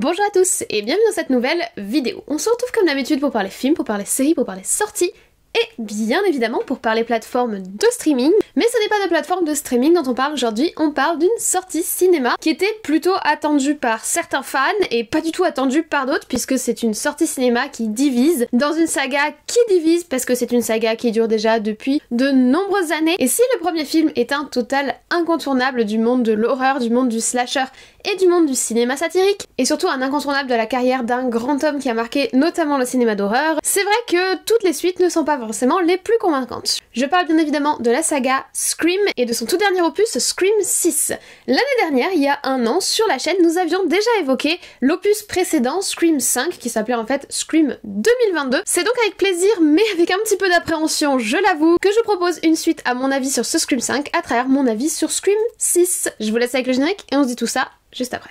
Bonjour à tous et bienvenue dans cette nouvelle vidéo. On se retrouve comme d'habitude pour parler films, pour parler séries, pour parler sorties et bien évidemment pour parler plateforme de streaming. Mais ce n'est pas de plateforme de streaming dont on parle aujourd'hui, on parle d'une sortie cinéma qui était plutôt attendue par certains fans et pas du tout attendue par d'autres puisque c'est une sortie cinéma qui divise dans une saga qui divise parce que c'est une saga qui dure déjà depuis de nombreuses années. Et si le premier film est un total incontournable du monde de l'horreur, du monde du slasher et du monde du cinéma satirique, et surtout un incontournable de la carrière d'un grand homme qui a marqué notamment le cinéma d'horreur, c'est vrai que toutes les suites ne sont pas forcément les plus convaincantes. Je parle bien évidemment de la saga Scream et de son tout dernier opus Scream 6. L'année dernière, il y a un an, sur la chaîne, nous avions déjà évoqué l'opus précédent Scream 5 qui s'appelait en fait Scream 2022. C'est donc avec plaisir mais avec un petit peu d'appréhension, je l'avoue, que je propose une suite à mon avis sur ce Scream 5 à travers mon avis sur Scream 6. Je vous laisse avec le générique et on se dit tout ça juste après.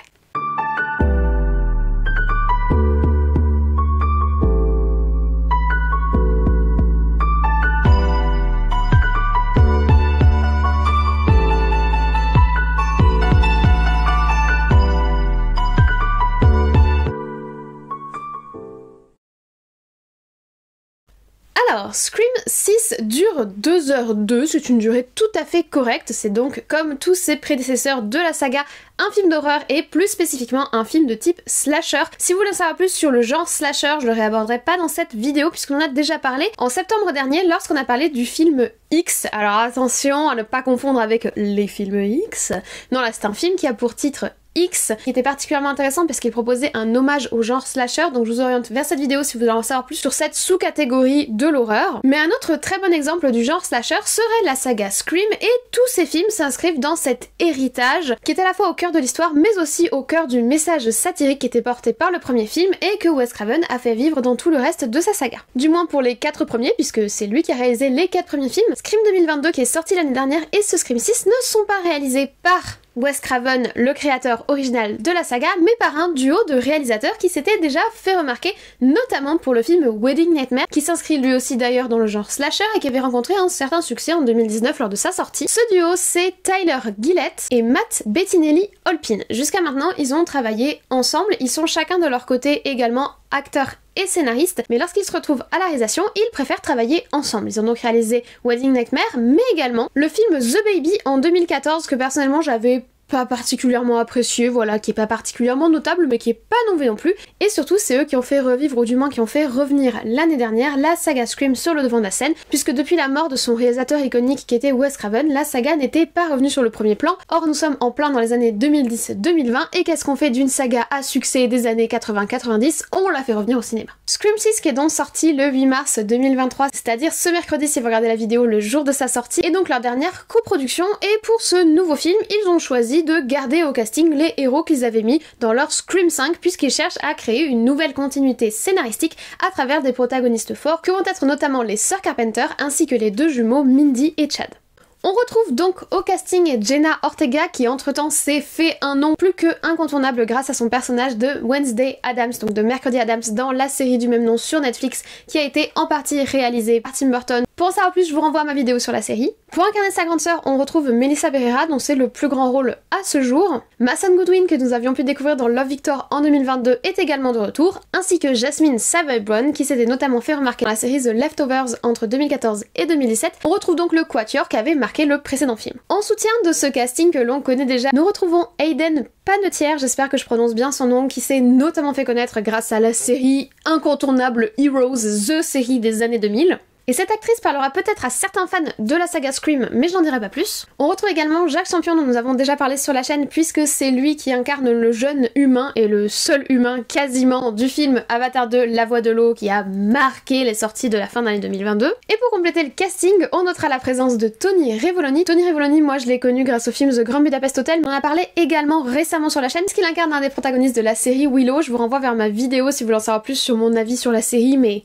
Scream 6 dure 2h02, c'est une durée tout à fait correcte, c'est donc comme tous ses prédécesseurs de la saga, un film d'horreur et plus spécifiquement un film de type slasher. Si vous voulez en savoir plus sur le genre slasher, je le réaborderai pas dans cette vidéo puisqu'on en a déjà parlé en septembre dernier lorsqu'on a parlé du film X. Alors attention à ne pas confondre avec les films X. Non là c'est un film qui a pour titre X, qui était particulièrement intéressant parce qu'il proposait un hommage au genre slasher, donc je vous oriente vers cette vidéo si vous voulez en savoir plus sur cette sous-catégorie de l'horreur. Mais un autre très bon exemple du genre slasher serait la saga Scream, et tous ces films s'inscrivent dans cet héritage qui est à la fois au cœur de l'histoire, mais aussi au cœur du message satirique qui était porté par le premier film et que Wes Craven a fait vivre dans tout le reste de sa saga. Du moins pour les quatre premiers, puisque c'est lui qui a réalisé les quatre premiers films. Scream 2022 qui est sorti l'année dernière et ce Scream 6 ne sont pas réalisés par Wes Craven, le créateur original de la saga, mais par un duo de réalisateurs qui s'était déjà fait remarquer, notamment pour le film Wedding Nightmare, qui s'inscrit lui aussi d'ailleurs dans le genre slasher et qui avait rencontré un certain succès en 2019 lors de sa sortie. Ce duo, c'est Tyler Gillett et Matt Bettinelli Holpin. Jusqu'à maintenant, ils ont travaillé ensemble, ils sont chacun de leur côté également acteurs et scénaristes, mais lorsqu'ils se retrouvent à la réalisation, ils préfèrent travailler ensemble. Ils ont donc réalisé Wedding Nightmare, mais également le film The Baby en 2014 que personnellement j'avais pas particulièrement apprécié, voilà, qui est pas particulièrement notable, mais qui est pas mauvais non plus. Et surtout, c'est eux qui ont fait revivre, ou du moins qui ont fait revenir l'année dernière, la saga Scream sur le devant de la scène, puisque depuis la mort de son réalisateur iconique qui était Wes Craven, la saga n'était pas revenue sur le premier plan. Or, nous sommes en plein dans les années 2010-2020, et qu'est-ce qu'on fait d'une saga à succès des années 80-90 On la fait revenir au cinéma. Scream 6 qui est donc sorti le 8 mars 2023, c'est-à-dire ce mercredi si vous regardez la vidéo le jour de sa sortie, et donc leur dernière coproduction, et pour ce nouveau film, ils ont choisi de garder au casting les héros qu'ils avaient mis dans leur Scream 5 puisqu'ils cherchent à créer une nouvelle continuité scénaristique à travers des protagonistes forts que vont être notamment les sœurs Carpenter ainsi que les deux jumeaux Mindy et Chad. On retrouve donc au casting Jenna Ortega qui entre-temps s'est fait un nom plus que incontournable grâce à son personnage de Wednesday Adams, donc de Mercredi Adams dans la série du même nom sur Netflix qui a été en partie réalisée par Tim Burton. Pour en savoir plus, je vous renvoie à ma vidéo sur la série. Pour incarner sa grande sœur, on retrouve Melissa Berrera dont c'est le plus grand rôle à ce jour. Mason Goodwin que nous avions pu découvrir dans Love Victor en 2022 est également de retour, ainsi que Jasmine Savoy Brown qui s'était notamment fait remarquer dans la série The Leftovers entre 2014 et 2017. On retrouve donc le quatuor qui avait marqué le précédent film. En soutien de ce casting que l'on connaît déjà, nous retrouvons Hayden Panetière, j'espère que je prononce bien son nom, qui s'est notamment fait connaître grâce à la série incontournable Heroes, The série des années 2000. Et cette actrice parlera peut-être à certains fans de la saga Scream, mais je n'en dirai pas plus. On retrouve également Jacques Champion dont nous avons déjà parlé sur la chaîne puisque c'est lui qui incarne le jeune humain et le seul humain quasiment du film Avatar 2 La Voix de l'eau qui a marqué les sorties de la fin de l'année 2022. Et pour compléter le casting, on notera la présence de Tony Revoloni. Tony Revoloni, moi je l'ai connu grâce au film The Grand Budapest Hotel, mais on en a parlé également récemment sur la chaîne puisqu'il incarne un des protagonistes de la série Willow. Je vous renvoie vers ma vidéo si vous voulez en savoir plus sur mon avis sur la série, mais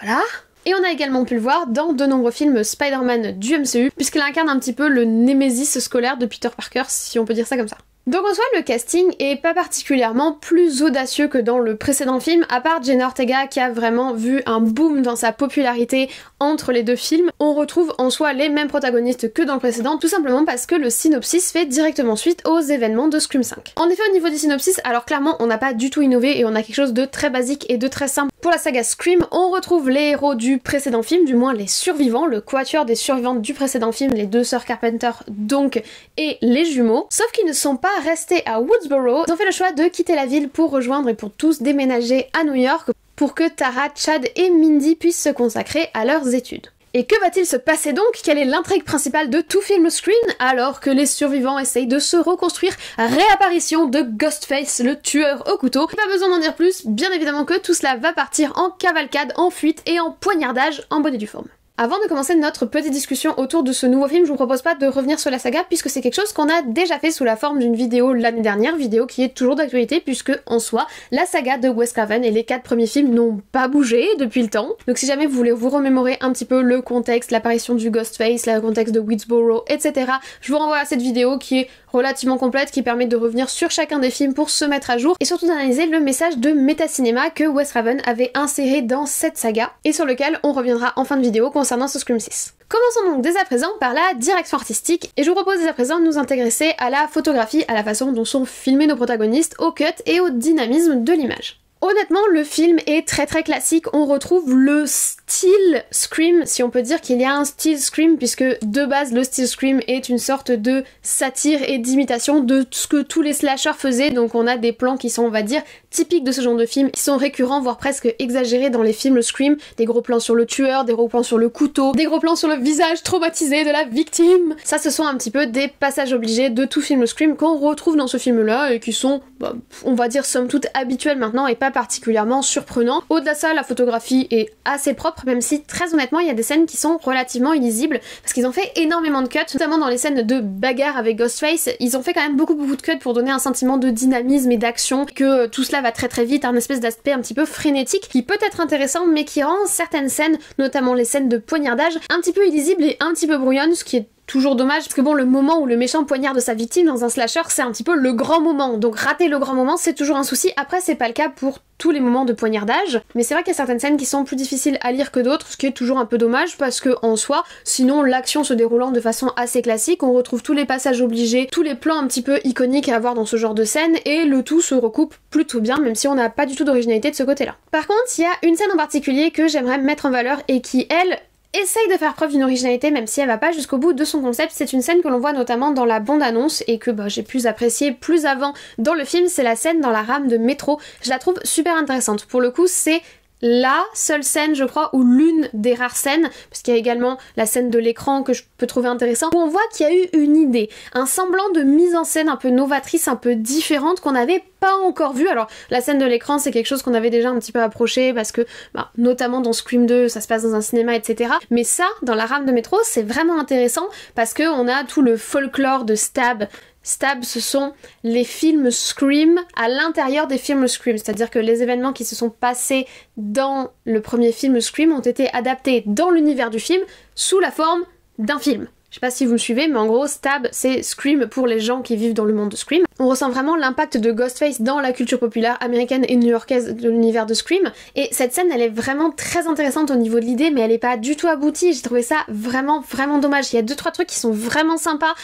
voilà. Et on a également pu le voir dans de nombreux films Spider-Man du MCU, puisqu'il incarne un petit peu le némésis scolaire de Peter Parker, si on peut dire ça comme ça. Donc en soi, le casting est pas particulièrement plus audacieux que dans le précédent film, à part Jenna Ortega qui a vraiment vu un boom dans sa popularité entre les deux films. On retrouve en soi les mêmes protagonistes que dans le précédent, tout simplement parce que le synopsis fait directement suite aux événements de Scream 5. En effet, au niveau du synopsis, alors clairement, on n'a pas du tout innové et on a quelque chose de très basique et de très simple. Pour la saga Scream, on retrouve les héros du précédent film, du moins les survivants, le quatuor des survivantes du précédent film, les deux sœurs Carpenter donc, et les jumeaux, sauf qu'ils ne sont pas restés à Woodsboro, ils ont fait le choix de quitter la ville pour rejoindre et pour tous déménager à New York pour que Tara, Chad et Mindy puissent se consacrer à leurs études. Et que va-t-il se passer donc? Quelle est l'intrigue principale de tout film screen? Alors que les survivants essayent de se reconstruire Réapparition de Ghostface, le tueur au couteau. Pas besoin d'en dire plus, bien évidemment que tout cela va partir en cavalcade, en fuite et en poignardage en bonne et due forme. Avant de commencer notre petite discussion autour de ce nouveau film, je vous propose pas de revenir sur la saga puisque c'est quelque chose qu'on a déjà fait sous la forme d'une vidéo l'année dernière, vidéo qui est toujours d'actualité puisque en soi, la saga de Wes Craven et les quatre premiers films n'ont pas bougé depuis le temps. Donc si jamais vous voulez vous remémorer un petit peu le contexte, l'apparition du Ghostface, le contexte de Woodsboro, etc., je vous renvoie à cette vidéo qui est relativement complète qui permet de revenir sur chacun des films pour se mettre à jour et surtout d'analyser le message de métacinéma que Wes Craven avait inséré dans cette saga et sur lequel on reviendra en fin de vidéo ce Scream 6. Commençons donc dès à présent par la direction artistique et je vous propose dès à présent de nous intéresser à la photographie, à la façon dont sont filmés nos protagonistes, au cut et au dynamisme de l'image. Honnêtement, le film est très très classique. On retrouve le style Scream, si on peut dire qu'il y a un style Scream, puisque de base, le style Scream est une sorte de satire et d'imitation de ce que tous les slashers faisaient. Donc on a des plans qui sont, on va dire, typiques de ce genre de film, qui sont récurrents, voire presque exagérés dans les films Scream. Des gros plans sur le tueur, des gros plans sur le couteau, des gros plans sur le visage traumatisé de la victime. Ça, ce sont un petit peu des passages obligés de tout film Scream qu'on retrouve dans ce film-là et qui sont, bah, on va dire, somme toute habituels maintenant et pas particulièrement surprenant. Au-delà de ça, la photographie est assez propre, même si très honnêtement, il y a des scènes qui sont relativement illisibles parce qu'ils ont fait énormément de cuts, notamment dans les scènes de bagarre avec Ghostface. Ils ont fait quand même beaucoup beaucoup de cuts pour donner un sentiment de dynamisme et d'action, que tout cela va très très vite, un espèce d'aspect un petit peu frénétique qui peut être intéressant, mais qui rend certaines scènes, notamment les scènes de poignardage, un petit peu illisibles et un petit peu brouillonnes, ce qui est toujours dommage parce que bon le moment où le méchant poignarde sa victime dans un slasher c'est un petit peu le grand moment. Donc rater le grand moment c'est toujours un souci. Après c'est pas le cas pour tous les moments de poignardage mais c'est vrai qu'il y a certaines scènes qui sont plus difficiles à lire que d'autres ce qui est toujours un peu dommage parce que en soi sinon l'action se déroulant de façon assez classique on retrouve tous les passages obligés tous les plans un petit peu iconiques à avoir dans ce genre de scène et le tout se recoupe plutôt bien même si on n'a pas du tout d'originalité de ce côté là par contre il y a une scène en particulier que j'aimerais mettre en valeur et qui elle essaye de faire preuve d'une originalité même si elle va pas jusqu'au bout de son concept. C'est une scène que l'on voit notamment dans la bande-annonce et que bah, j'ai plus apprécié plus avant dans le film, c'est la scène dans la rame de métro. Je la trouve super intéressante. Pour le coup, c'est la seule scène, je crois, ou l'une des rares scènes, parce qu'il y a également la scène de l'écran que je peux trouver intéressant, où on voit qu'il y a eu une idée, un semblant de mise en scène un peu novatrice, un peu différente qu'on n'avait pas encore vu. Alors la scène de l'écran, c'est quelque chose qu'on avait déjà un petit peu approché parce que, bah, notamment dans Scream 2, ça se passe dans un cinéma, etc. Mais ça, dans la rame de métro, c'est vraiment intéressant parce que on a tout le folklore de Stab Stab, ce sont les films Scream à l'intérieur des films Scream, c'est-à-dire que les événements qui se sont passés dans le premier film Scream ont été adaptés dans l'univers du film sous la forme d'un film. Je sais pas si vous me suivez, mais en gros, Stab, c'est Scream pour les gens qui vivent dans le monde de Scream. On ressent vraiment l'impact de Ghostface dans la culture populaire américaine et new-yorkaise de l'univers de Scream. Et cette scène, elle est vraiment très intéressante au niveau de l'idée, mais elle est pas du tout aboutie. J'ai trouvé ça vraiment, vraiment dommage. Il y a deux, trois trucs qui sont vraiment sympas,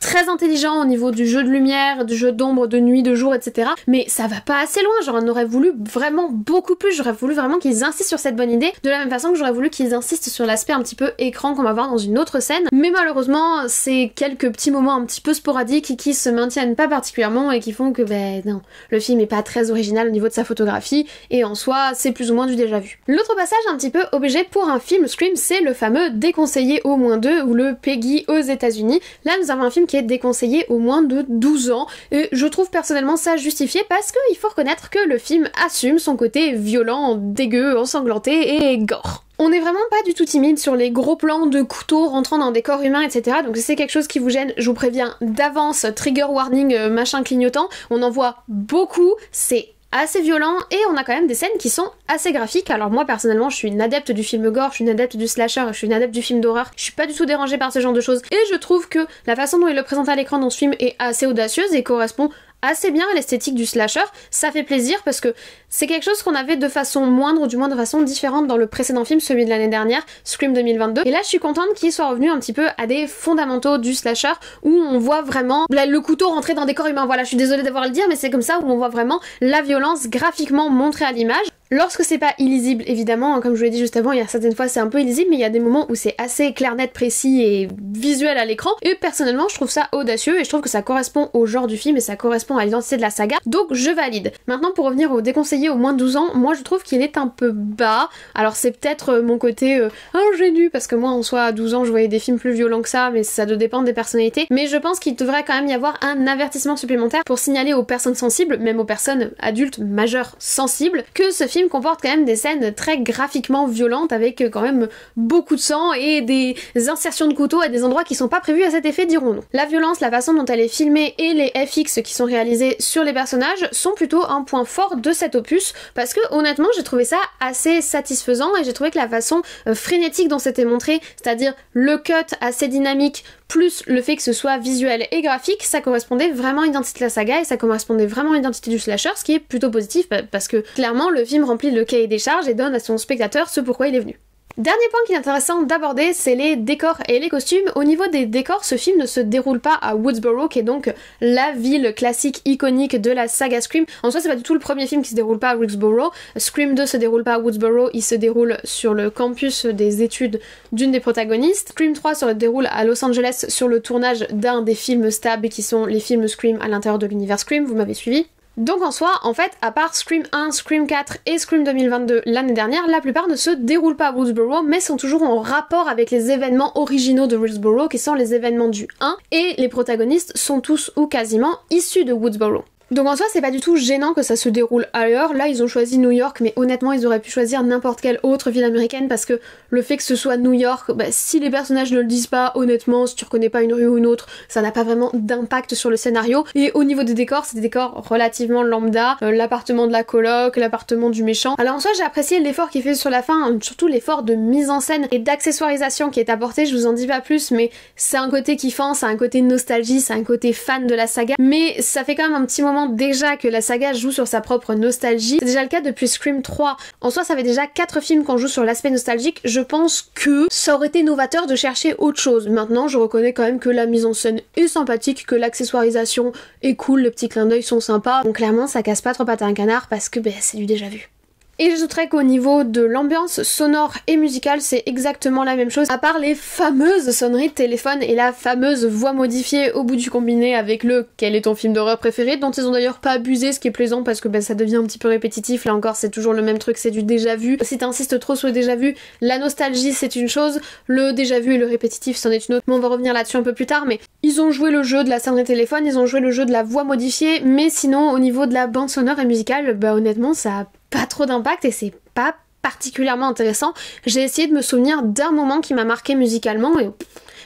très intelligents au niveau du jeu de lumière, du jeu d'ombre, de nuit, de jour, etc. Mais ça va pas assez loin. Genre, on aurait voulu vraiment beaucoup plus. J'aurais voulu vraiment qu'ils insistent sur cette bonne idée, de la même façon que j'aurais voulu qu'ils insistent sur l'aspect un petit peu écran qu'on va voir dans une autre scène. Mais malheureusement, malheureusement, c'est quelques petits moments un petit peu sporadiques qui se maintiennent pas particulièrement et qui font que, ben non, le film est pas très original au niveau de sa photographie et en soi, c'est plus ou moins du déjà vu. L'autre passage un petit peu obligé pour un film Scream, c'est le fameux déconseillé au moins 2 ou le Peggy aux États-Unis. Là, nous avons un film qui est déconseillé au moins de 12 ans et je trouve personnellement ça justifié parce qu'il faut reconnaître que le film assume son côté violent, dégueu, ensanglanté et gore. On n'est vraiment pas du tout timide sur les gros plans de couteaux rentrant dans des corps humains, etc. Donc si c'est quelque chose qui vous gêne, je vous préviens d'avance, trigger warning, euh, machin clignotant. On en voit beaucoup, c'est assez violents et on a quand même des scènes qui sont assez graphiques. Alors moi personnellement je suis une adepte du film gore, je suis une adepte du slasher, je suis une adepte du film d'horreur. Je suis pas du tout dérangée par ce genre de choses et je trouve que la façon dont il le présente à l'écran dans ce film est assez audacieuse et correspond assez bien à l'esthétique du slasher. Ça fait plaisir parce que c'est quelque chose qu'on avait de façon moindre, ou du moins de façon différente dans le précédent film, celui de l'année dernière, Scream 2022. Et là, je suis contente qu'il soit revenu un petit peu à des fondamentaux du slasher où on voit vraiment le couteau rentrer dans des corps humains. Voilà, je suis désolée d'avoir à le dire, mais c'est comme ça où on voit vraiment la violence graphiquement montrée à l'image. Lorsque c'est pas illisible, évidemment, comme je vous l'ai dit juste avant, il y a certaines fois c'est un peu illisible, mais il y a des moments où c'est assez clair, net, précis et visuel à l'écran. Et personnellement, je trouve ça audacieux et je trouve que ça correspond au genre du film et ça correspond à l'identité de la saga. Donc je valide. Maintenant, pour revenir au déconseillé au moins de 12 ans, moi je trouve qu'il est un peu bas. Alors c'est peut-être euh, mon côté euh, ingénu, parce que moi en soi à 12 ans je voyais des films plus violents que ça, mais ça doit dépendre des personnalités. Mais je pense qu'il devrait quand même y avoir un avertissement supplémentaire pour signaler aux personnes sensibles, même aux personnes adultes majeures sensibles, que ce film comporte quand même des scènes très graphiquement violentes avec euh, quand même beaucoup de sang et des insertions de couteaux à des endroits qui sont pas prévus à cet effet, dirons-nous. La violence, la façon dont elle est filmée et les FX qui sont réalisés sur les personnages sont plutôt un point fort de cet opus parce que honnêtement j'ai trouvé ça assez satisfaisant et j'ai trouvé que la façon euh, frénétique dont c'était montré, c'est-à-dire le cut assez dynamique plus le fait que ce soit visuel et graphique, ça correspondait vraiment à l'identité de la saga et ça correspondait vraiment à l'identité du slasher, ce qui est plutôt positif parce que clairement le film remplit le cahier des charges et donne à son spectateur ce pourquoi il est venu. Dernier point qui est intéressant d'aborder, c'est les décors et les costumes. Au niveau des décors, ce film ne se déroule pas à Woodsboro, qui est donc la ville classique iconique de la saga Scream. En soi, c'est pas du tout le premier film qui se déroule pas à Woodsboro. Scream 2 se déroule pas à Woodsboro, il se déroule sur le campus des études d'une des protagonistes. Scream 3 se déroule à Los Angeles sur le tournage d'un des films Stab qui sont les films Scream à l'intérieur de l'univers Scream, vous m'avez suivi. Donc en soi, en fait, à part Scream 1, Scream 4 et Scream 2022 l'année dernière, la plupart ne se déroulent pas à Woodsboro, mais sont toujours en rapport avec les événements originaux de Woodsboro, qui sont les événements du 1, et les protagonistes sont tous ou quasiment issus de Woodsboro. Donc en soi, c'est pas du tout gênant que ça se déroule ailleurs. Là, ils ont choisi New York, mais honnêtement, ils auraient pu choisir n'importe quelle autre ville américaine parce que le fait que ce soit New York, bah, si les personnages ne le disent pas, honnêtement, si tu reconnais pas une rue ou une autre, ça n'a pas vraiment d'impact sur le scénario. Et au niveau des décors, c'est des décors relativement lambda. Euh, l'appartement de la coloc, l'appartement du méchant. Alors en soi, j'ai apprécié l'effort qui fait sur la fin, hein, surtout l'effort de mise en scène et d'accessoirisation qui est apporté. Je vous en dis pas plus, mais c'est un côté kiffant, c'est un côté nostalgie, c'est un côté fan de la saga. Mais ça fait quand même un petit moment déjà que la saga joue sur sa propre nostalgie. C'est déjà le cas depuis Scream 3. En soi, ça fait déjà 4 films qu'on joue sur l'aspect nostalgique. Je pense que ça aurait été novateur de chercher autre chose. Maintenant, je reconnais quand même que la mise en scène est sympathique, que l'accessoirisation est cool, les petits clins d'œil sont sympas. Donc clairement, ça casse pas trop patin un canard parce que ben, c'est du déjà vu. Et j'ajouterais qu'au niveau de l'ambiance sonore et musicale, c'est exactement la même chose, à part les fameuses sonneries de téléphone et la fameuse voix modifiée au bout du combiné avec le quel est ton film d'horreur préféré, dont ils ont d'ailleurs pas abusé, ce qui est plaisant parce que ben, ça devient un petit peu répétitif, là encore c'est toujours le même truc, c'est du déjà vu. Si t'insistes trop sur le déjà vu, la nostalgie c'est une chose, le déjà vu et le répétitif c'en est une autre, mais on va revenir là-dessus un peu plus tard, mais ils ont joué le jeu de la sonnerie téléphone, ils ont joué le jeu de la voix modifiée, mais sinon au niveau de la bande sonore et musicale, bah honnêtement ça a pas trop d'impact et c'est pas particulièrement intéressant. J'ai essayé de me souvenir d'un moment qui m'a marqué musicalement et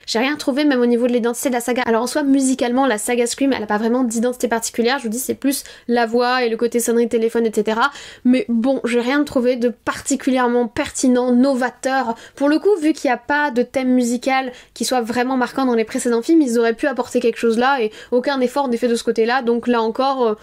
j'ai rien trouvé même au niveau de l'identité de la saga. Alors en soi musicalement la saga Scream elle a pas vraiment d'identité particulière, je vous dis c'est plus la voix et le côté sonnerie téléphone etc. Mais bon j'ai rien trouvé de particulièrement pertinent, novateur. Pour le coup vu qu'il n'y a pas de thème musical qui soit vraiment marquant dans les précédents films, ils auraient pu apporter quelque chose là et aucun effort n'est fait de ce côté là donc là encore euh,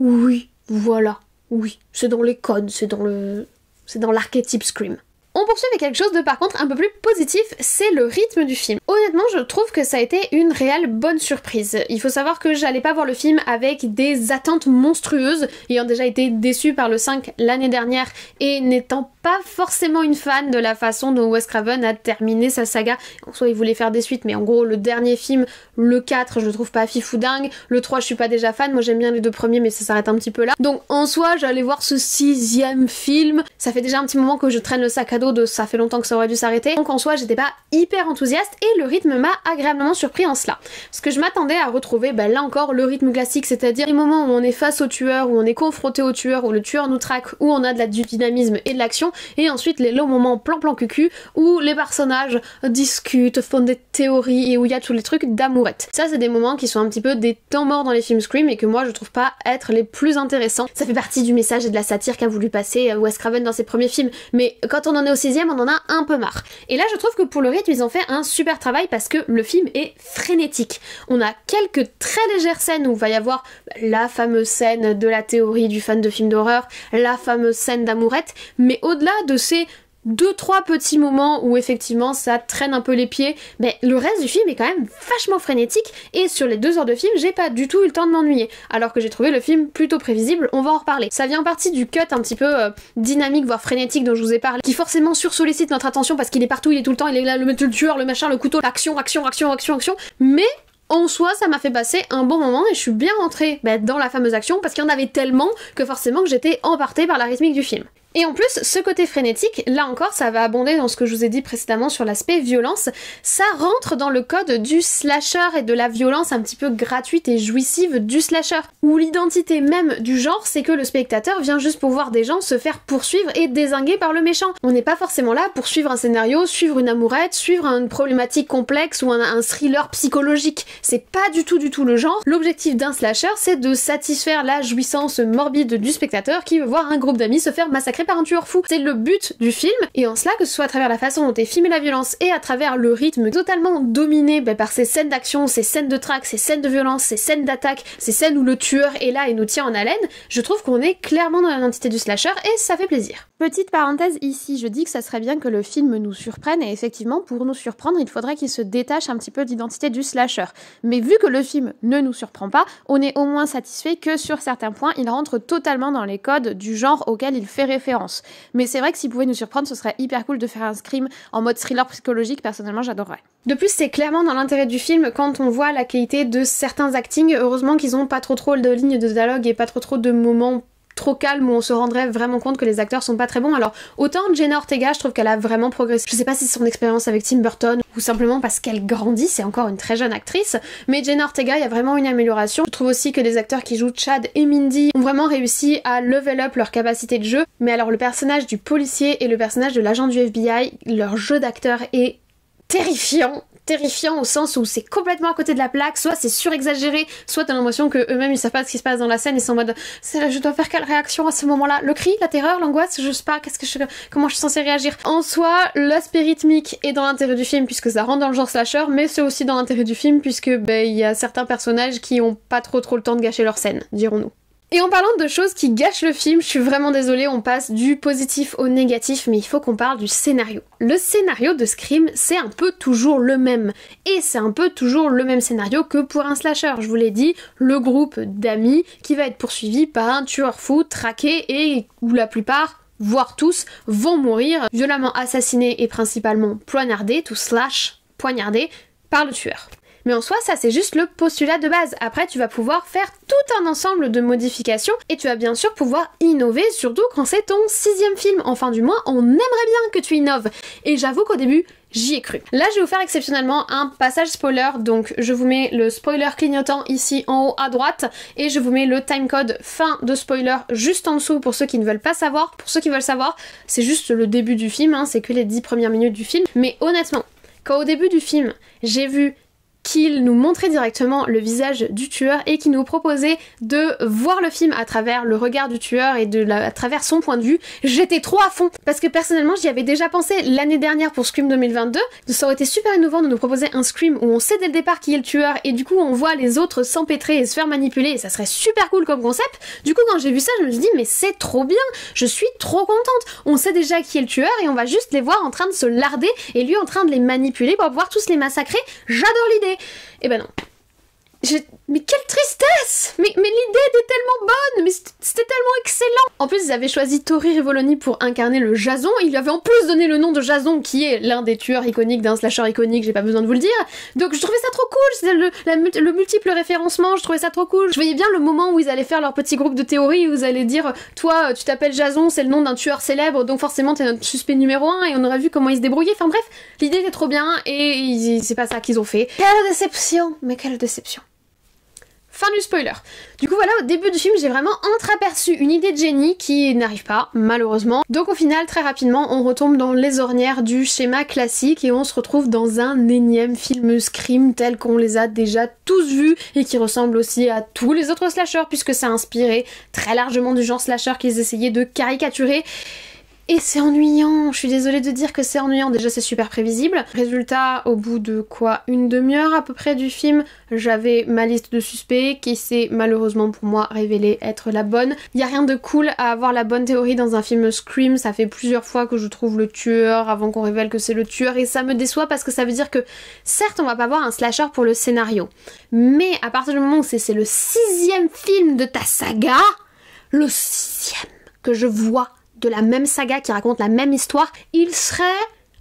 oui voilà. Oui, c'est dans les codes, c'est dans le. C'est dans l'archétype Scream. On poursuit avec quelque chose de par contre un peu plus positif, c'est le rythme du film. Honnêtement, je trouve que ça a été une réelle bonne surprise. Il faut savoir que j'allais pas voir le film avec des attentes monstrueuses, ayant déjà été déçue par le 5 l'année dernière et n'étant pas forcément une fan de la façon dont Wes Craven a terminé sa saga. En soi, il voulait faire des suites, mais en gros, le dernier film, le 4, je le trouve pas fifou dingue. Le 3, je suis pas déjà fan. Moi, j'aime bien les deux premiers, mais ça s'arrête un petit peu là. Donc, en soi, j'allais voir ce sixième film. Ça fait déjà un petit moment que je traîne le sac à dos de ça fait longtemps que ça aurait dû s'arrêter. Donc en soi, j'étais pas hyper enthousiaste et le rythme m'a agréablement surpris en cela. Parce que je m'attendais à retrouver, bah, là encore, le rythme classique, c'est-à-dire les moments où on est face au tueur, où on est confronté au tueur, où le tueur nous traque, où on a de la, du dynamisme et de l'action, et ensuite les longs moments plan-plan cucu, où les personnages discutent, font des théories et où il y a tous les trucs d'amourette. Ça, c'est des moments qui sont un petit peu des temps morts dans les films Scream et que moi je trouve pas être les plus intéressants. Ça fait partie du message et de la satire qu'a voulu passer euh, Wes Craven dans ses premiers films, mais quand on en est au sixième, on en a un peu marre. Et là, je trouve que pour le rythme, ils ont fait un super travail parce que le film est frénétique. On a quelques très légères scènes où il va y avoir la fameuse scène de la théorie du fan de films d'horreur, la fameuse scène d'amourette, mais au-delà de ces deux trois petits moments où effectivement ça traîne un peu les pieds, mais le reste du film est quand même vachement frénétique et sur les deux heures de film j'ai pas du tout eu le temps de m'ennuyer, alors que j'ai trouvé le film plutôt prévisible, on va en reparler. Ça vient en partie du cut un petit peu euh, dynamique voire frénétique dont je vous ai parlé, qui forcément sursollicite notre attention parce qu'il est partout, il est tout le temps, il est là, le, le tueur, le machin, le couteau, l'action, action, action, action, action, mais en soi, ça m'a fait passer un bon moment et je suis bien rentrée bah, dans la fameuse action parce qu'il y en avait tellement que forcément que j'étais emportée par la rythmique du film. Et en plus, ce côté frénétique, là encore, ça va abonder dans ce que je vous ai dit précédemment sur l'aspect violence. Ça rentre dans le code du slasher et de la violence un petit peu gratuite et jouissive du slasher. Où l'identité même du genre, c'est que le spectateur vient juste pour voir des gens se faire poursuivre et désinguer par le méchant. On n'est pas forcément là pour suivre un scénario, suivre une amourette, suivre une problématique complexe ou un, thriller psychologique. C'est pas du tout du tout le genre. L'objectif d'un slasher, c'est de satisfaire la jouissance morbide du spectateur qui veut voir un groupe d'amis se faire massacrer un tueur fou. C'est le but du film, et en cela, que ce soit à travers la façon dont est filmée la violence et à travers le rythme totalement dominé bah, par ces scènes d'action, ces scènes de traque, ces scènes de violence, ces scènes d'attaque, ces scènes où le tueur est là et nous tient en haleine, je trouve qu'on est clairement dans l'identité du slasher et ça fait plaisir. Petite parenthèse ici, je dis que ça serait bien que le film nous surprenne et effectivement pour nous surprendre il faudrait qu'il se détache un petit peu d'identité du slasher. Mais vu que le film ne nous surprend pas, on est au moins satisfait que sur certains points il rentre totalement dans les codes du genre auquel il fait référence mais c'est vrai que s'il pouvait nous surprendre, ce serait hyper cool de faire un scream en mode thriller psychologique. Personnellement, j'adorerais. De plus, c'est clairement dans l'intérêt du film quand on voit la qualité de certains actings. Heureusement qu'ils ont pas trop trop de lignes de dialogue et pas trop trop de moments trop calme où on se rendrait vraiment compte que les acteurs sont pas très bons. Alors autant Jenna Ortega, je trouve qu'elle a vraiment progressé. Je sais pas si c'est son expérience avec Tim Burton ou simplement parce qu'elle grandit, c'est encore une très jeune actrice, mais Jenna Ortega, il y a vraiment une amélioration. Je trouve aussi que les acteurs qui jouent Chad et Mindy ont vraiment réussi à level up leur capacité de jeu. Mais alors le personnage du policier et le personnage de l'agent du FBI, leur jeu d'acteur est terrifiant terrifiant au sens où c'est complètement à côté de la plaque, soit c'est surexagéré, soit t'as l'impression que eux-mêmes ils savent pas ce qui se passe dans la scène, ils sont en mode je dois faire quelle réaction à ce moment-là? Le cri, la terreur, l'angoisse, je sais pas, qu'est-ce que je comment je suis censée réagir? En soi, l'aspect rythmique est dans l'intérêt du film puisque ça rentre dans le genre slasher, mais c'est aussi dans l'intérêt du film puisque ben il y a certains personnages qui ont pas trop trop le temps de gâcher leur scène, dirons-nous. Et en parlant de choses qui gâchent le film, je suis vraiment désolée, on passe du positif au négatif, mais il faut qu'on parle du scénario. Le scénario de Scream, c'est un peu toujours le même. Et c'est un peu toujours le même scénario que pour un slasher. Je vous l'ai dit, le groupe d'amis qui va être poursuivi par un tueur fou, traqué et où la plupart voire tous, vont mourir, violemment assassinés et principalement poignardés, tout slash poignardés, par le tueur. Mais en soi, ça c'est juste le postulat de base. Après, tu vas pouvoir faire tout un ensemble de modifications et tu vas bien sûr pouvoir innover, surtout quand c'est ton sixième film. Enfin, du moins, on aimerait bien que tu innoves. Et j'avoue qu'au début, J'y ai cru. Là, je vais vous faire exceptionnellement un passage spoiler, donc je vous mets le spoiler clignotant ici en haut à droite et je vous mets le timecode fin de spoiler juste en dessous pour ceux qui ne veulent pas savoir. Pour ceux qui veulent savoir, c'est juste le début du film, hein, c'est que les 10 premières minutes du film. Mais honnêtement, quand au début du film, j'ai vu qu'il nous montrait directement le visage du tueur et qui nous proposait de voir le film à travers le regard du tueur et de à travers son point de vue, j'étais trop à fond. Parce que personnellement j'y avais déjà pensé l'année dernière pour Scream 2022, ça aurait été super innovant de nous proposer un Scream où on sait dès le départ qui est le tueur et du coup on voit les autres s'empêtrer et se faire manipuler. Et ça serait super cool comme concept. Du coup quand j'ai vu ça je me suis dit mais c'est trop bien, je suis trop contente, on sait déjà qui est le tueur et on va juste les voir en train de se larder et lui en train de les manipuler pour pouvoir tous les massacrer, j'adore l'idée et ben non. Mais quelle tristesse Mais, mais l'idée était tellement bonne, mais c'était tellement excellent En plus, ils avaient choisi Tori Rivoloni pour incarner le Jason, ils lui avaient en plus donné le nom de Jason, qui est l'un des tueurs iconiques d'un slasher iconique, j'ai pas besoin de vous le dire. Donc je trouvais ça trop cool, le, le multiple référencement, je trouvais ça trop cool. Je voyais bien le moment où ils allaient faire leur petit groupe de théorie, où ils allaient dire, toi, tu t'appelles Jason, c'est le nom d'un tueur célèbre, donc forcément t'es notre suspect numéro un, et on aurait vu comment ils se débrouillaient. Enfin bref, l'idée était trop bien, et c'est pas ça qu'ils ont fait. Quelle déception Mais quelle déception Fin du spoiler. Du coup voilà, au début du film, j'ai vraiment entreaperçu une idée de génie qui n'arrive pas, malheureusement. Donc au final, très rapidement, on retombe dans les ornières du schéma classique et on se retrouve dans un énième film Scream tel qu'on les a déjà tous vus et qui ressemble aussi à tous les autres slashers puisque ça a inspiré très largement du genre slasher qu'ils essayaient de caricaturer. Et c'est ennuyant, je suis désolée de dire que c'est ennuyant, déjà c'est super prévisible. Résultat, au bout de quoi Une demi-heure à peu près du film, j'avais ma liste de suspects qui s'est malheureusement pour moi révélée être la bonne. Il y a rien de cool à avoir la bonne théorie dans un film Scream, ça fait plusieurs fois que je trouve le tueur avant qu'on révèle que c'est le tueur et ça me déçoit parce que ça veut dire que certes on va pas voir un slasher pour le scénario, mais à partir du moment où c'est le sixième film de ta saga, le sixième que je vois de la même saga qui raconte la même histoire, il serait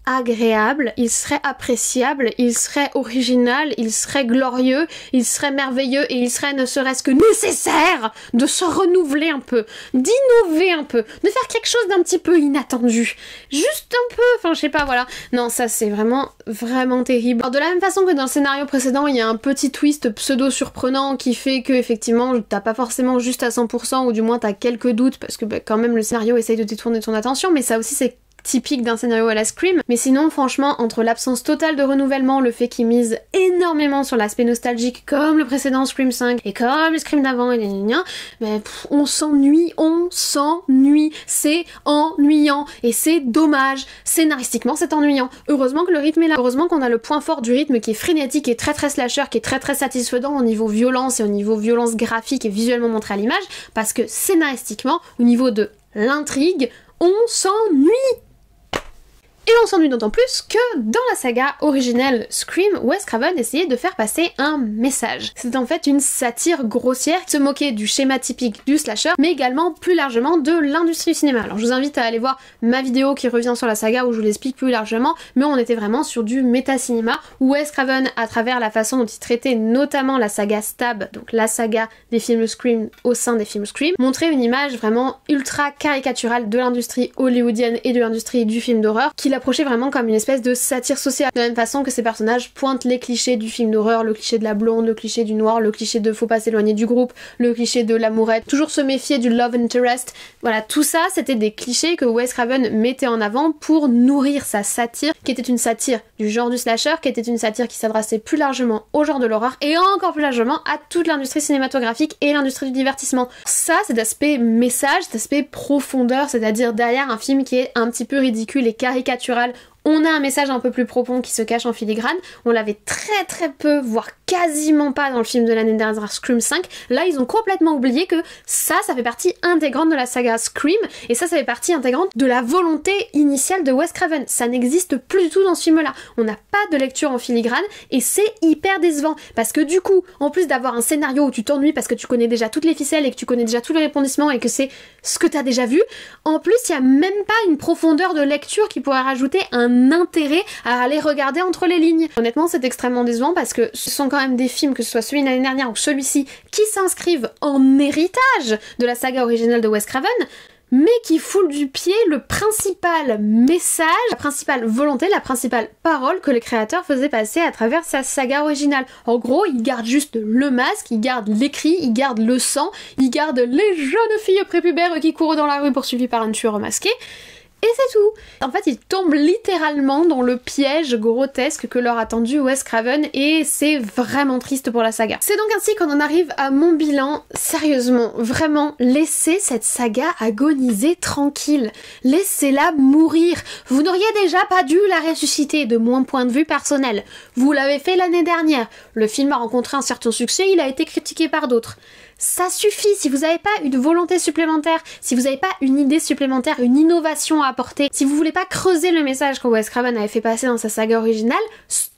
agréable, il serait appréciable, il serait original, il serait glorieux, il serait merveilleux et il serait ne serait-ce que nécessaire de se renouveler un peu, d'innover un peu, de faire quelque chose d'un petit peu inattendu. Juste un peu, enfin je sais pas, voilà. Non, ça c'est vraiment, vraiment terrible. Alors de la même façon que dans le scénario précédent, il y a un petit twist pseudo surprenant qui fait que effectivement t'as pas forcément juste à 100% ou du moins t'as quelques doutes parce que bah, quand même le scénario essaye de détourner ton attention, mais ça aussi c'est typique d'un scénario à la Scream. Mais sinon, franchement, entre l'absence totale de renouvellement, le fait qu'ils misent énormément sur l'aspect nostalgique, comme le précédent Scream 5 et comme le Scream d'avant et gna mais on s'ennuie, on s'ennuie. C'est ennuyant et c'est dommage. Scénaristiquement, c'est ennuyant. Heureusement que le rythme est là. Heureusement qu'on a le point fort du rythme qui est frénétique et très très slasher, qui est très très satisfaisant au niveau violence et au niveau violence graphique et visuellement montré à l'image, parce que scénaristiquement, au niveau de l'intrigue, on s'ennuie et on s'ennuie d'autant plus que dans la saga originelle Scream, Wes Craven essayait de faire passer un message. C'est en fait une satire grossière qui se moquait du schéma typique du slasher, mais également plus largement de l'industrie du cinéma. Alors je vous invite à aller voir ma vidéo qui revient sur la saga où je vous l'explique plus largement, mais on était vraiment sur du méta-cinéma où Wes Craven, à travers la façon dont il traitait notamment la saga Stab, donc la saga des films Scream au sein des films Scream, montrait une image vraiment ultra caricaturale de l'industrie hollywoodienne et de l'industrie du film d'horreur, approché vraiment comme une espèce de satire sociale. De la même façon que ces personnages pointent les clichés du film d'horreur, le cliché de la blonde, le cliché du noir, le cliché de faut pas s'éloigner du groupe, le cliché de l'amourette, toujours se méfier du love interest. Voilà, tout ça c'était des clichés que Wes Craven mettait en avant pour nourrir sa satire, qui était une satire du genre du slasher, qui était une satire qui s'adressait plus largement au genre de l'horreur et encore plus largement à toute l'industrie cinématographique et l'industrie du divertissement. Ça, c'est d'aspect message, cet aspect profondeur, c'est-à-dire derrière un film qui est un petit peu ridicule et on a un message un peu plus profond qui se cache en filigrane. On l'avait très très peu, voire quasiment pas dans le film de l'année dernière Scream 5. Là, ils ont complètement oublié que ça, ça fait partie intégrante de la saga Scream, et ça, ça fait partie intégrante de la volonté initiale de Wes Craven. Ça n'existe plus du tout dans ce film-là. On n'a pas de lecture en filigrane, et c'est hyper décevant, parce que du coup, en plus d'avoir un scénario où tu t'ennuies parce que tu connais déjà toutes les ficelles et que tu connais déjà tous les répondissements et que c'est ce que t'as déjà vu, en plus, il y a même pas une profondeur de lecture qui pourrait rajouter un intérêt à aller regarder entre les lignes. Honnêtement, c'est extrêmement décevant parce que ce sont quand même des films, que ce soit celui de l'année dernière ou celui-ci, qui s'inscrivent en héritage de la saga originale de Wes Craven, mais qui foule du pied le principal message, la principale volonté, la principale parole que le créateur faisait passer à travers sa saga originale. En gros, il garde juste le masque, il garde l'écrit, il garde le sang, il garde les jeunes filles prépubères qui courent dans la rue poursuivies par un tueur masqué, et c'est tout. En fait, ils tombent littéralement dans le piège grotesque que leur a tendu Wes Craven et c'est vraiment triste pour la saga. C'est donc ainsi qu'on en arrive à mon bilan. Sérieusement, vraiment, laissez cette saga agoniser tranquille. Laissez-la mourir. Vous n'auriez déjà pas dû la ressusciter de mon point de vue personnel. Vous l'avez fait l'année dernière. Le film a rencontré un certain succès, il a été critiqué par d'autres. Ça suffit. Si vous n'avez pas une volonté supplémentaire, si vous n'avez pas une idée supplémentaire, une innovation à apporter, si vous voulez pas creuser le message que Wes Craven avait fait passer dans sa saga originale, stop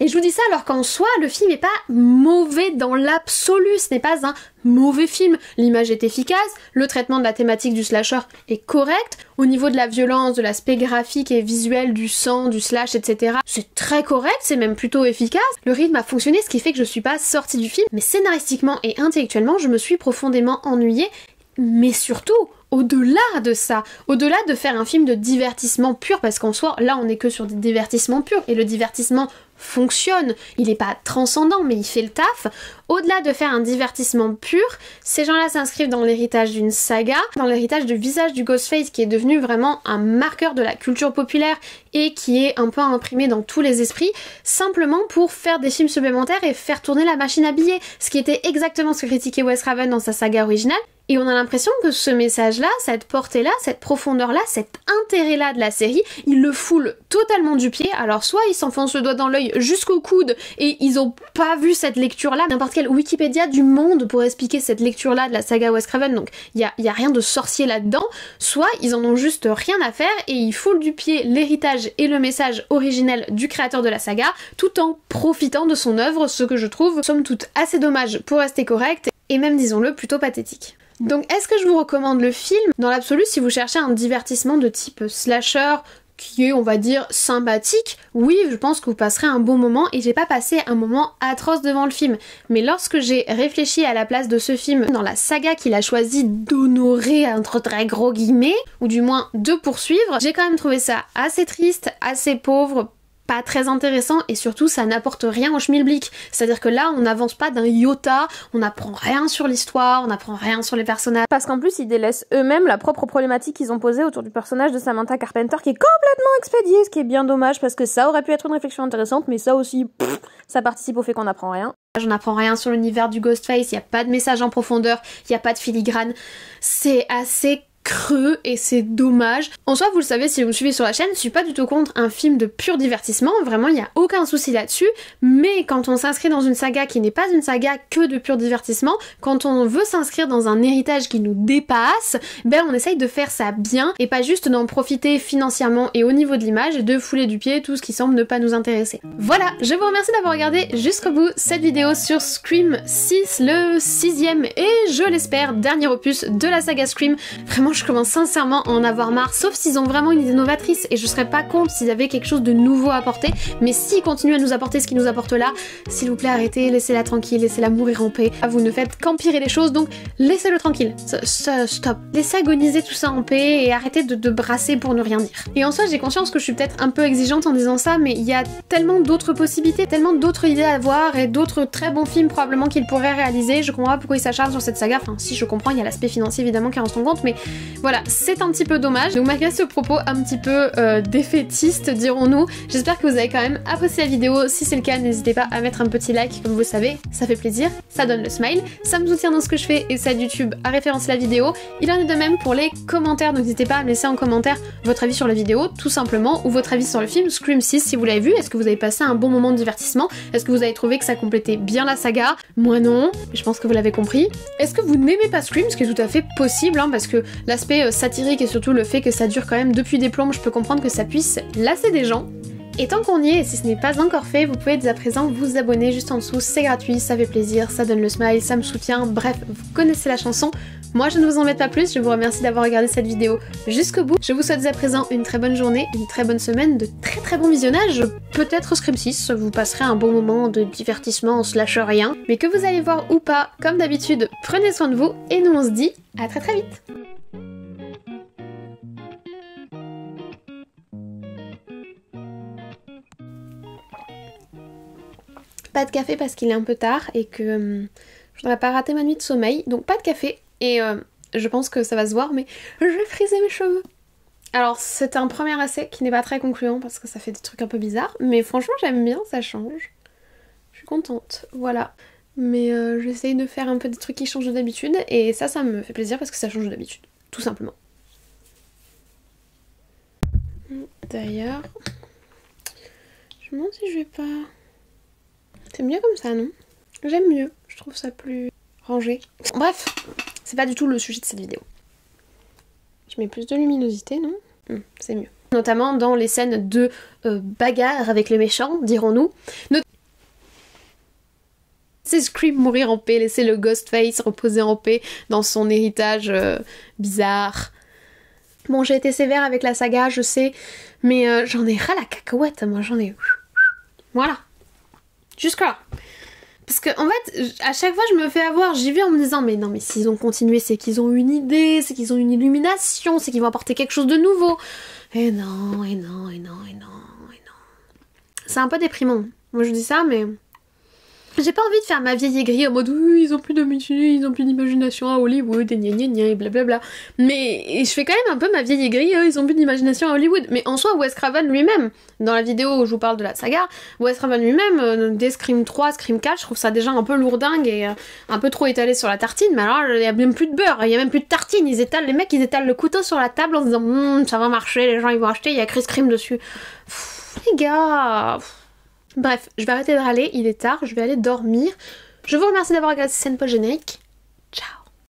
Et je vous dis ça alors qu'en soi, le film n'est pas mauvais dans l'absolu, ce n'est pas un mauvais film. L'image est efficace, le traitement de la thématique du slasher est correct, au niveau de la violence, de l'aspect graphique et visuel du sang, du slash, etc. C'est très correct, c'est même plutôt efficace. Le rythme a fonctionné, ce qui fait que je suis pas sortie du film, mais scénaristiquement et intellectuellement, je me suis profondément ennuyée, mais surtout, au-delà de ça, au-delà de faire un film de divertissement pur, parce qu'en soi, là, on n'est que sur des divertissements purs, et le divertissement fonctionne, il n'est pas transcendant, mais il fait le taf. Au-delà de faire un divertissement pur, ces gens-là s'inscrivent dans l'héritage d'une saga, dans l'héritage du visage du Ghostface qui est devenu vraiment un marqueur de la culture populaire et qui est un peu imprimé dans tous les esprits, simplement pour faire des films supplémentaires et faire tourner la machine à billets, ce qui était exactement ce que critiquait Wes Craven dans sa saga originale. Et on a l'impression que ce message-là, cette portée-là, cette profondeur-là, cet intérêt-là de la série, il le foule totalement du pied. Alors soit ils s'enfoncent le doigt dans l'œil jusqu'au coude et ils ont pas vu cette lecture-là. N'importe quel Wikipédia du monde pour expliquer cette lecture-là de la saga Wes Craven. Donc il y a, y a, rien de sorcier là-dedans. Soit ils en ont juste rien à faire et ils foulent du pied l'héritage et le message originel du créateur de la saga tout en profitant de son œuvre, ce que je trouve somme toute assez dommage pour rester correct et même disons-le plutôt pathétique. Donc est-ce que je vous recommande le film Dans l'absolu, si vous cherchez un divertissement de type slasher, qui est, on va dire, sympathique, oui, je pense que vous passerez un bon moment et j'ai pas passé un moment atroce devant le film. Mais lorsque j'ai réfléchi à la place de ce film dans la saga qu'il a choisi d'honorer entre très gros guillemets, ou du moins de poursuivre, j'ai quand même trouvé ça assez triste, assez pauvre, pas très intéressant et surtout ça n'apporte rien au schmilblick. C'est-à-dire que là on n'avance pas d'un iota, on n'apprend rien sur l'histoire, on n'apprend rien sur les personnages. Parce qu'en plus ils délaissent eux-mêmes la propre problématique qu'ils ont posée autour du personnage de Samantha Carpenter qui est complètement expédié, ce qui est bien dommage parce que ça aurait pu être une réflexion intéressante mais ça aussi ça participe au fait qu'on n'apprend rien. J'en apprends rien sur l'univers du Ghostface, il n'y a pas de message en profondeur, il n'y a pas de filigrane. C'est assez creux et c'est dommage. En soi, vous le savez si vous me suivez sur la chaîne, je suis pas du tout contre un film de pur divertissement, vraiment il n'y a aucun souci là-dessus, mais quand on s'inscrit dans une saga qui n'est pas une saga que de pur divertissement, quand on veut s'inscrire dans un héritage qui nous dépasse, ben on essaye de faire ça bien et pas juste d'en profiter financièrement et au niveau de l'image et de fouler du pied tout ce qui semble ne pas nous intéresser. Voilà, je vous remercie d'avoir regardé jusqu'au bout cette vidéo sur Scream 6, le sixième et je l'espère dernier opus de la saga Scream. Vraiment je commence sincèrement à en avoir marre, sauf s'ils ont vraiment une idée novatrice, et je serais pas contre s'ils avaient quelque chose de nouveau à apporter, mais s'ils continuent à nous apporter ce qu'ils nous apportent là, s'il vous plaît arrêtez, laissez-la tranquille, laissez-la mourir en paix. Vous ne faites qu'empirer les choses, donc laissez-le tranquille. Stop. Laissez agoniser tout ça en paix et arrêtez de, de brasser pour ne rien dire. Et en soi, j'ai conscience que je suis peut-être un peu exigeante en disant ça, mais il y a tellement d'autres possibilités, tellement d'autres idées à voir et d'autres très bons films probablement qu'il pourrait réaliser. Je comprends pas pourquoi il s'acharne sur cette saga. Enfin, si je comprends, il y a l'aspect financier évidemment qui rentre en compte, mais voilà, c'est un petit peu dommage. Donc malgré ce propos un petit peu euh, défaitiste, dirons-nous, j'espère que vous avez quand même apprécié la vidéo. Si c'est le cas, n'hésitez pas à mettre un petit like, comme vous le savez, ça fait plaisir, ça donne le smile, ça me soutient dans ce que je fais et ça aide YouTube à référencer la vidéo. Il en est de même pour les commentaires, donc n'hésitez pas à me laisser en commentaire votre avis sur la vidéo, tout simplement, ou votre avis sur le film Scream 6 si vous l'avez vu. Est-ce que vous avez passé un bon moment de divertissement? Est-ce que vous avez trouvé que ça complétait bien la saga? Moi non, je pense que vous l'avez compris. Est-ce que vous n'aimez pas Scream? Ce qui est tout à fait possible, hein, parce que l'aspect euh, satirique et surtout le fait que ça dure quand même depuis des plombes, je peux comprendre que ça puisse lasser des gens. Et tant qu'on y est, si ce n'est pas encore fait, vous pouvez dès à présent vous abonner juste en dessous, c'est gratuit, ça fait plaisir, ça donne le smile, ça me soutient, bref, vous connaissez la chanson. Moi je ne vous embête pas plus, je vous remercie d'avoir regardé cette vidéo jusqu'au bout. Je vous souhaite dès à présent une très bonne journée, une très bonne semaine, de très très bons visionnages, peut-être Scream 6, vous passerez un bon moment de divertissement en slash rien, mais que vous allez voir ou pas, comme d'habitude, prenez soin de vous, et nous on se dit à très très vite pas de café parce qu'il est un peu tard et que euh, je voudrais pas rater ma nuit de sommeil. Donc pas de café. Et euh, je pense que ça va se voir, mais je vais friser mes cheveux. Alors c'est un premier essai qui n'est pas très concluant parce que ça fait des trucs un peu bizarres. Mais franchement j'aime bien, ça change. Je suis contente. Voilà. Mais euh, j'essaye de faire un peu des trucs qui changent d'habitude. Et ça, ça me fait plaisir parce que ça change d'habitude. Tout simplement. D'ailleurs, je me demande si je vais pas... C'est mieux comme ça, non? J'aime mieux. Je trouve ça plus rangé. Bref, c'est pas du tout le sujet de cette vidéo. Je mets plus de luminosité, non? C'est mieux. notamment dans les scènes de euh, bagarre avec les méchants, dirons-nous. Not c'est Scream mourir en paix, laisser le Ghostface reposer en paix dans son héritage euh, bizarre. Bon, j'ai été sévère avec la saga, je sais, mais euh, j'en ai ras la cacahuète, moi j'en ai. Voilà. Jusque-là. Parce que en fait, à chaque fois je me fais avoir, j'y vais en me disant mais non mais s'ils ont continué, c'est qu'ils ont une idée, c'est qu'ils ont une illumination, c'est qu'ils vont apporter quelque chose de nouveau. Et non, et non, et non, et non, et non. C'est un peu déprimant. Moi je dis ça, mais j'ai pas envie de faire ma vieille aigrie en mode oui, ils ont plus ils ont plus d'imagination à Hollywood et gna gna gna et blablabla. Mais je fais quand même un peu ma vieille aigrie, ils ont plus d'imagination à Hollywood. Mais en soi, Wes Craven lui-même, dans la vidéo où je vous parle de la saga, Wes Craven lui-même, euh, des Scream 3, Scream 4, je trouve ça déjà un peu lourdingue et euh, un peu trop étalé sur la tartine. Mais alors, il y a même plus de beurre, il y a même plus de tartine. Ils étalent, les mecs, ils étalent le couteau sur la table en se disant hum, ça va marcher, les gens ils vont acheter, il y a Chris Cream dessus. les gars. Bref, je vais arrêter de râler, il est tard, je vais aller dormir. Je vous remercie d'avoir regardé cette scène post générique.